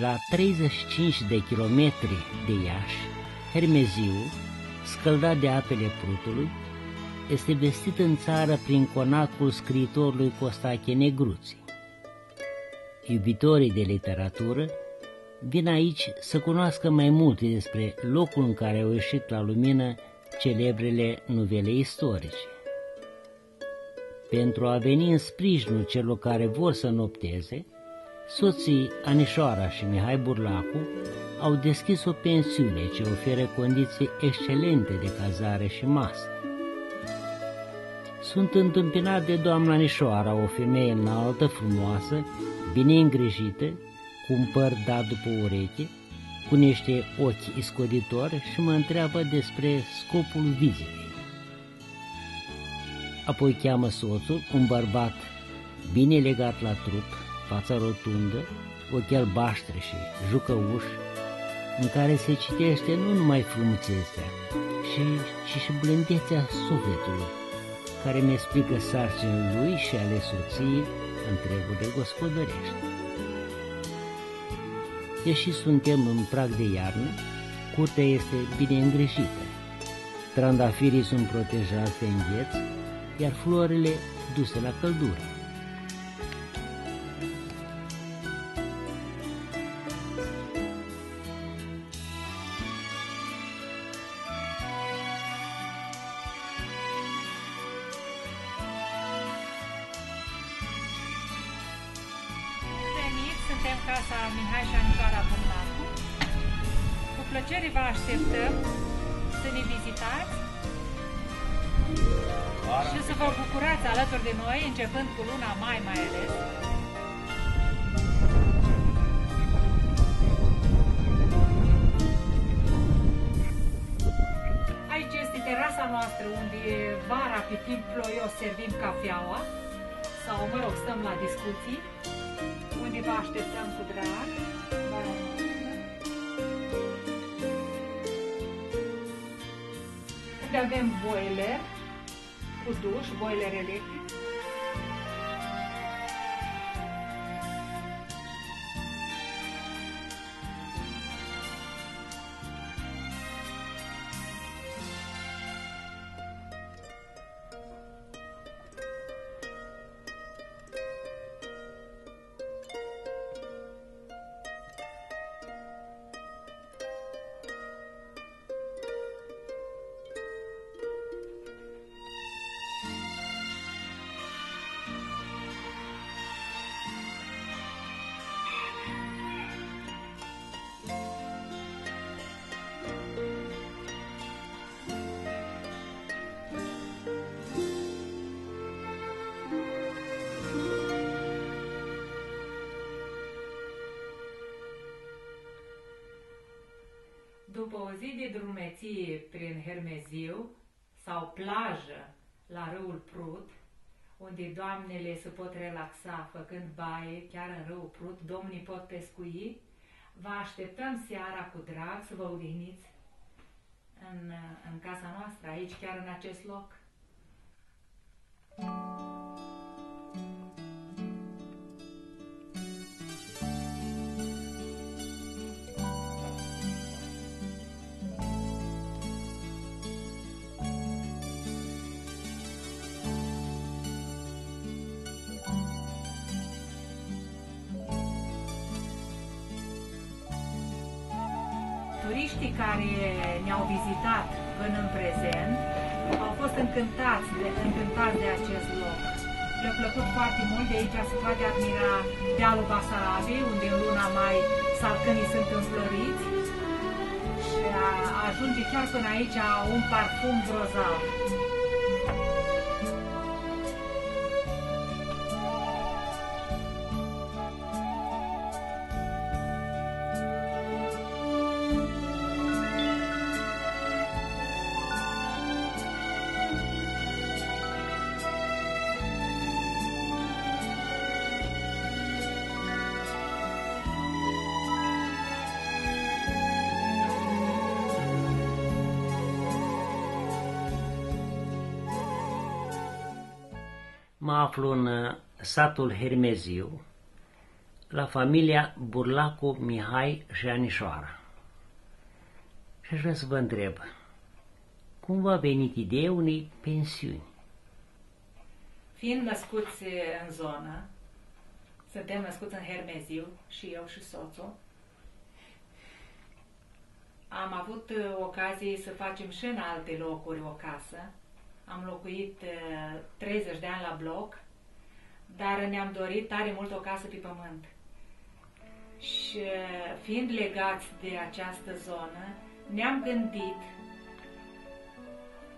La 35 de kilometri de Iași, Hermeziu, scăldat de apele Prutului, este vestit în țară prin conacul scriitorului Costache Negruții. Iubitorii de literatură vin aici să cunoască mai multe despre locul în care au ieșit la lumină celebrele nuvele istorice. Pentru a veni în sprijinul celor care vor să nopteze, soții Anișoara și Mihai Burlacu au deschis o pensiune ce oferă condiții excelente de cazare și masă. Sunt întâmpinat de doamna Anișoara, o femeie înaltă, frumoasă, bine îngrijită, cu un păr dat după ureche, cu niște ochi iscoditori și mă întreabă despre scopul vizitei. Apoi cheamă soțul, un bărbat bine legat la trup, fața rotundă, ochi albaștri și jucăuș, în care se citește nu numai frumusețea, ci, ci și blândețea sufletului, care mi explică sarcinile lui și ale soției întregul de gospodărește. Deși suntem în prag de iarnă, curtea este bine îngrijită. Trandafirii sunt protejați de îngheț, iar florile duse la căldură. Și să vă bucurați alături de noi, începând cu luna mai mai ales. Aici este terasa noastră unde vara pe timp ploios servim cafeaua sau, mă rog, stăm la discuții unde vă așteptăm cu drag. Vara noastră. Unde avem boiler xuddi o'sh boylar elek După o zi de drumeție prin Hermeziu sau plajă la râul Prut, unde doamnele se pot relaxa făcând baie chiar în râul Prut, domnii pot pescui, vă așteptăm seara cu drag să vă odihniți în, în casa noastră, aici, chiar în acest loc. Turiștii care ne-au vizitat până în prezent au fost încântați de, încântați de acest loc. Le-a plăcut foarte mult, de aici se poate admira dealul Basarabei, unde în luna mai salcânii sunt înfloriți și a, ajunge chiar până aici un parfum grozav. Mă aflu în uh, satul Hermeziu, la familia Burlacu, Mihai și Anișoara. Și aș vrea să vă întreb, cum v-a venit ideea unei pensiuni? Fiind născuți în zonă, suntem născuți în Hermeziu, și eu și soțul, am avut uh, ocazie să facem și în alte locuri o casă. Am locuit 30 uh, de ani la bloc, dar ne-am dorit tare mult o casă pe pământ. Și uh, fiind legați de această zonă, ne-am gândit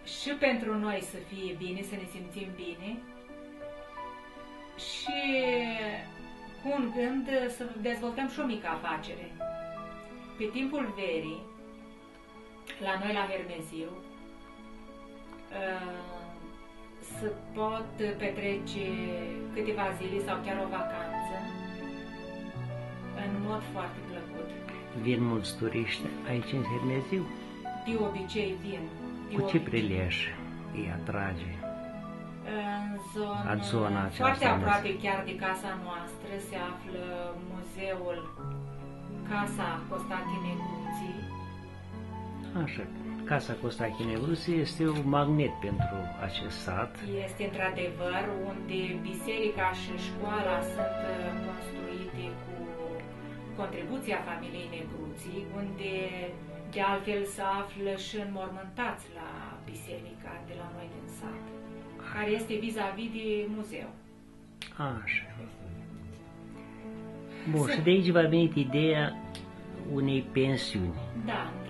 și pentru noi să fie bine, să ne simțim bine și cu un gând să dezvoltăm și o mică afacere. Pe timpul verii, la noi la Hermeziu, să pot petrece câteva zile sau chiar o vacanță în mod foarte plăcut. Vin mulți turiști aici în Hermeziu? De obicei vin. De Cu ce obicei. prilej îi atrage? În zona, În zona aceasta, foarte am aproape chiar de casa noastră se află muzeul Casa Costachine Guții. Așa, Casa Costachine Rusie este un magnet pentru acest sat. Este într-adevăr unde biserica și școala sunt uh, construite cu contribuția familiei Negruții, unde de altfel se află și înmormântați la biserica de la noi din sat, care este vis-a-vis de muzeu. Așa. Bun, și de aici va venit ideea unei pensiuni. Da, într-adevăr.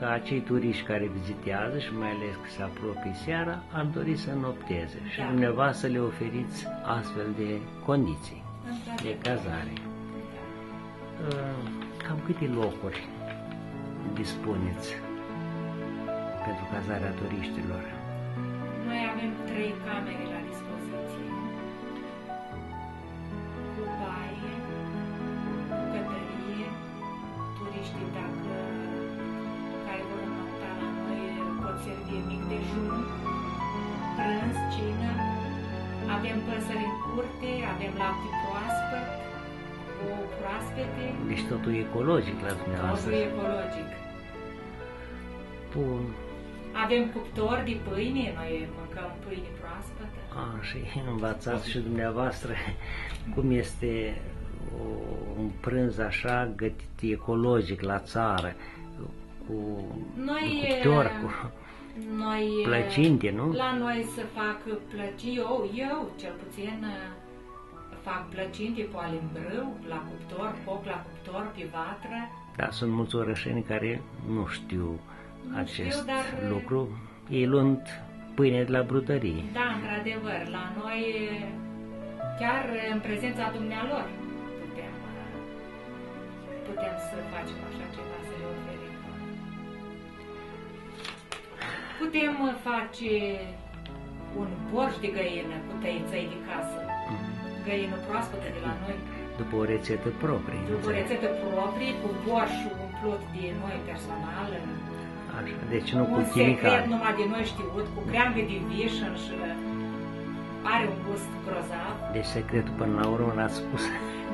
Ca acei turiști care vizitează și mai ales că se apropie seara, ar dori să nopteze și Da. dumneavoastră să le oferiți astfel de condiții de Într-adevăr. cazare. Da. Uh, Cam câte locuri dispuneți pentru cazarea turiștilor? Noi avem trei camere la dispoziție. Avem păsări în curte, avem lapte proaspăt, ouă proaspete, Deci totul e ecologic la dumneavoastră. totul ecologic. Bun. Avem cuptor de pâine, noi mâncăm pâine proaspătă. A, și învățați și dumneavoastră cum este o, un prânz așa gătit ecologic la țară, cu Noi, un cuptor, e, cu noi e, plăcinte, nu? La noi să fac plăci, eu, eu cel puțin fac plăcinte cu alimbrâu, la cuptor, foc la cuptor, pe vatră. Da, sunt mulți orășeni care nu știu Nu acest știu, dar- lucru, ei luând pâine de la brutărie. Da, într-adevăr, la noi chiar în prezența dumnealor putem, putem să facem așa ceva, Putem face un borș de găină cu tăiței de casă, găină proaspătă de la noi, După o rețetă proprie. după înțeleg. rețetă proprie, cu borșul umplut de noi personal, Așa, deci nu cu un secret chimical. numai de noi știut, cu creangă de vișăn și are un gust grozav. Deci secretul până la urmă l-ați spus.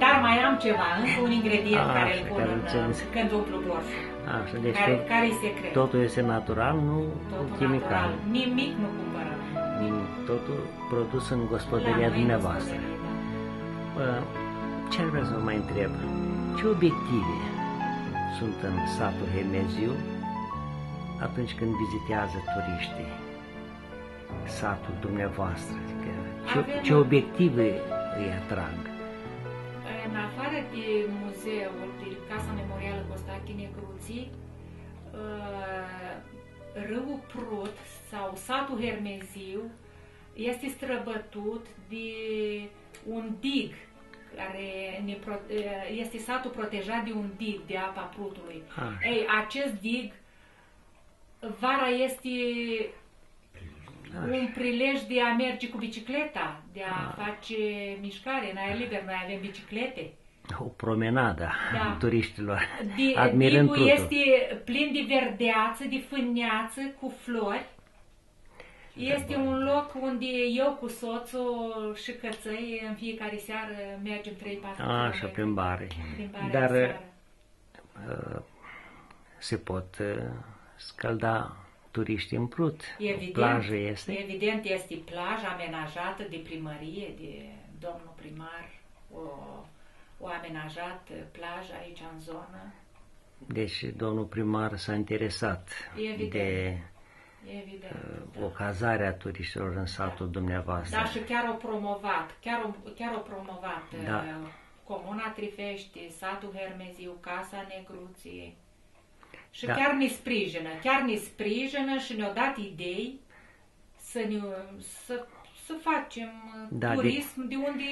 Dar mai am ceva, încă un ingredient Ah, care îl pe pun care în, îl țineți. când umplu borșul. Așa, deci Care, tot, care e secret? totul este natural, nu cu Totul chimical. natural. Nimic nu cumpărăm. Nimic. Totul produs în La gospodăria noi în dumneavoastră. gospodărie, Bă, Ce ar vrea să vă mai întreb? Ce obiective sunt în satul Hemeziu atunci când vizitează turiștii satul dumneavoastră? Adică ce, Avem- ce obiective îi atrag? Da. În afară de muzeul, de Casa Memorială Costachine Cruții, uh, râul Prut sau satul Hermeziu este străbătut de un dig care ne pro- uh, este satul protejat de un dig de apa Prutului. Așa. Ei, acest dig vara este un prilej de a merge cu bicicleta, de a face mișcare în aer liber. Noi avem biciclete. O promenadă Da. a turiștilor, Di- admirând Digul Prutul. este plin de verdeață, de fâneață, cu flori Este un loc unde eu cu soțul și căței în fiecare seară mergem 3-4 Așa, plimbare. Plimbarea Dar seara. uh, se pot uh, scalda turiștii în prut. Evident, Plajă este. Evident, este plajă amenajată de primărie, de domnul primar, o, o amenajat plajă aici în zonă. Deci domnul primar s-a interesat Evident. de Evident. uh, o cazare a turiștilor în satul dumneavoastră. Da, și chiar o promovat, chiar o, chiar o promovat. Da. uh, Comuna Trifești, satul Hermeziu, Casa Negruții. Și Da. chiar ne sprijină, chiar ne sprijină și ne-au dat idei să, ne, să, să facem uh, Da, de- turism de... unde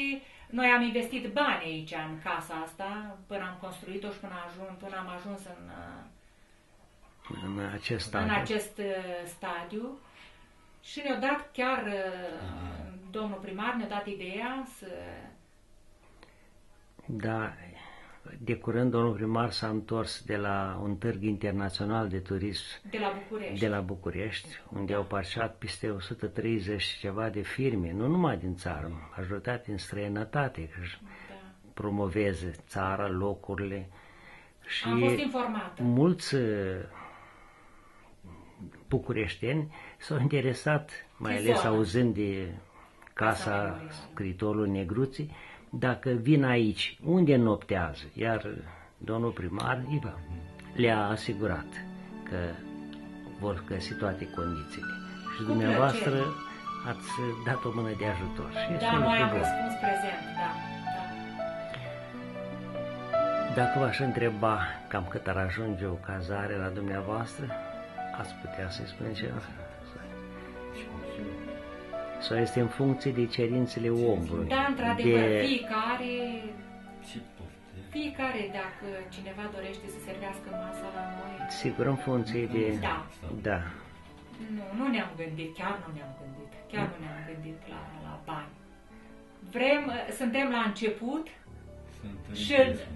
noi am investit bani aici în casa asta, până am construit-o și până, ajung, până am ajuns în, uh, în acest în an. acest uh, stadiu. Și ne-a dat chiar uh, domnul primar ne-a dat ideea să Da, de curând domnul primar s-a întors de la un târg internațional de turism de la București. de la București, unde au parșat peste 130 și ceva de firme, nu numai din țară, majoritatea din străinătate, că își Da. promoveze țara, locurile și Am fost informată. mulți uh, bucureșteni s-au interesat, mai De ales zona. auzind de Casa casa Memorială. scriitorului Negruții, dacă vin aici, unde noptează, iar domnul primar Iva le-a asigurat că vor găsi toate condițiile. Și dumneavoastră plăcere. ați dat o mână de ajutor. Și este Da, un noi lucru am bun. răspuns prezent, da. da. Dacă v-aș întreba cam cât ar ajunge o cazare la dumneavoastră, ați putea să-i spuneți ceva? Sau este în funcție de cerințele omului? Da, într-adevăr, de... fiecare, Ce pofte. fiecare, dacă cineva dorește să servească masa la noi, Sigur, în funcție de... Da. Da. nu, nu ne-am gândit, chiar nu ne-am gândit, chiar nu ne-am gândit la, la bani. Vrem, suntem la început, Sunt Și- interesul.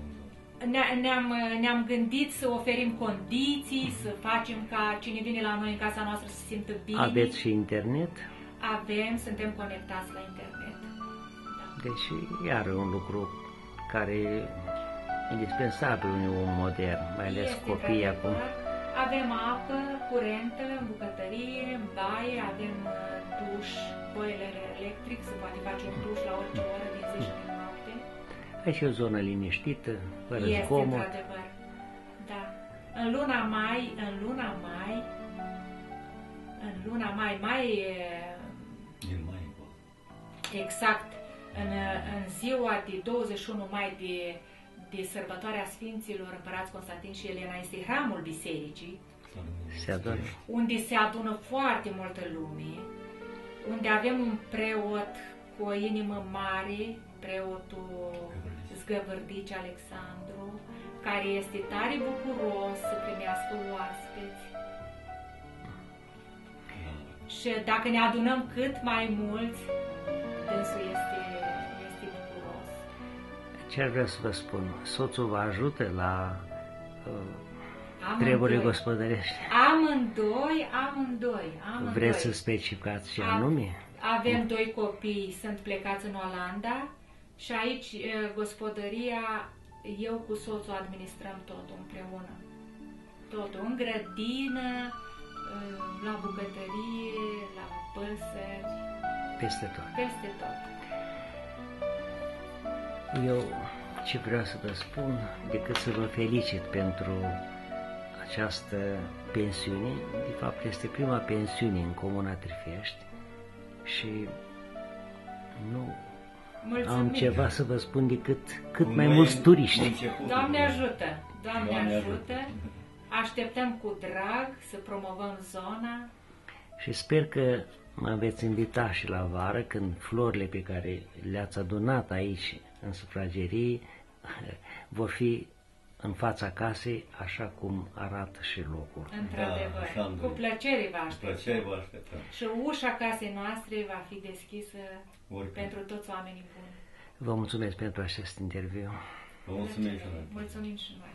Ne- Ne-am, ne-am gândit să oferim condiții, să facem ca cine vine la noi în casa noastră să se simtă bine. Aveți și internet? Avem, suntem conectați la internet. Da. Deci, iar un lucru care e indispensabil unui om modern, mai ales Este copiii într-adevăr. acum. Avem apă curentă în bucătărie, în baie, avem uh, duș, boiler electric, se poate face un duș la orice oră din zi și din noapte. Aici e o zonă liniștită, fără Este zgomot. într-adevăr. Da. În luna mai, în luna mai, în luna mai, mai e, E mai bun. Exact, în, în ziua de 21 mai de, de sărbătoarea Sfinților Împărați Constantin și Elena este hramul bisericii, Să nu- Se adună. unde se adună foarte multă lume, unde avem un preot cu o inimă mare, preotul Zgăvârdici Alexandru, care este tare bucuros să primească oaspeți. Și dacă ne adunăm cât mai mulți, dânsul este, este bucuros. Ce ar vrea să vă spun? Soțul vă ajută la uh, Amândoi. treburile gospodărești? Amândoi, amândoi, amândoi. Vreți să specificați ce Am- anume? Avem doi copii, sunt plecați în Olanda și aici e, gospodăria, eu cu soțul administrăm totul împreună. Totul, în grădină, e, la bucătărie, la păsări, Peste tot. peste tot. Eu ce vreau să vă spun decât să vă felicit pentru această pensiune. De fapt, este prima pensiune în Comuna Trifești și nu Mulțumim! am ceva să vă spun decât cât mai Noi mulți în turiști. începutul Doamne lui- ajută! Doamne, Doamne ajută! ajută. Așteptăm cu drag să promovăm zona. Și sper că mă veți invita și la vară când florile pe care le-ați adunat aici în sufragerie vor fi în fața casei așa cum arată și locul. Într-adevăr, așa am cu dorit. plăcere vă Cu aștept. plăcere vă așteptăm. Și ușa casei noastre va fi deschisă Oricând. pentru toți oamenii buni. Vă mulțumesc pentru acest interviu. Vă mulțumim și noi. Mulțumim și noi.